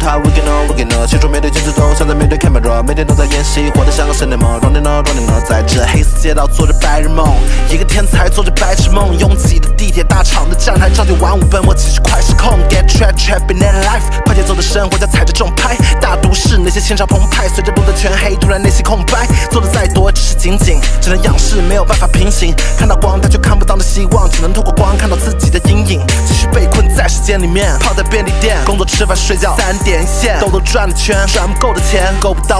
他 waking up waking up，青春面对镜子中，像在面对每天都在演戏，活得像个神梦。Running up running up，在这黑色街道做着白日梦，一个天才做着白日梦。拥挤的地铁，大厂的站台，朝九晚五，奔波继续快失控。Get trapped trapped in that life，快节奏的生活在踩着重拍。大都市那些心潮澎湃，随着路的全黑，突然内心空白。做的再多，只是仅仅，只能仰视，没有办法平行。看到光，但却看不到的希望，只能透过光看到自己的阴影。继续被困在时间里面，泡在便利店，工作吃饭睡觉三点。一线，兜兜转的圈，赚不够的钱，够不到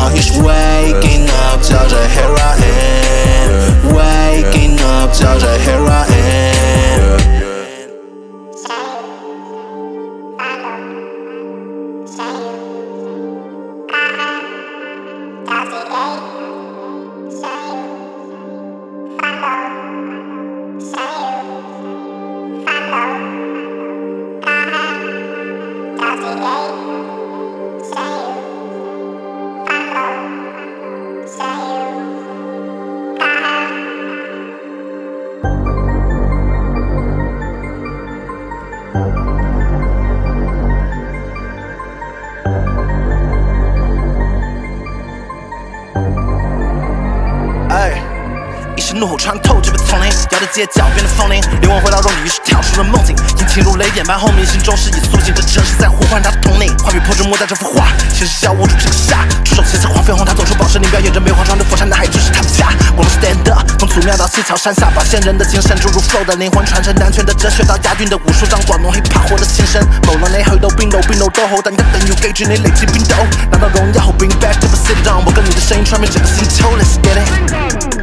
从只望着睡着，Now he's waking up，叫着 Here 怒吼穿透这片丛林，摇着街角边的风铃，灵魂回到肉体，于是跳出了梦境，引擎如雷电般轰鸣，心中是以苏醒，这城市在呼唤他的统领，画笔破纸墨在这幅画，现实消握住这个沙，出手切色黄飞鸿，他走西樵山下，把先人的精神注入 flow 的灵魂，传承南拳的哲学到押韵的武术，让广东 hiphop 活的新生。某人你去到边度，边度都好，但一定要记住你嚟自边度，拿到荣耀后 bring back to the city，让我跟你的声音传遍整个星球。Let's get it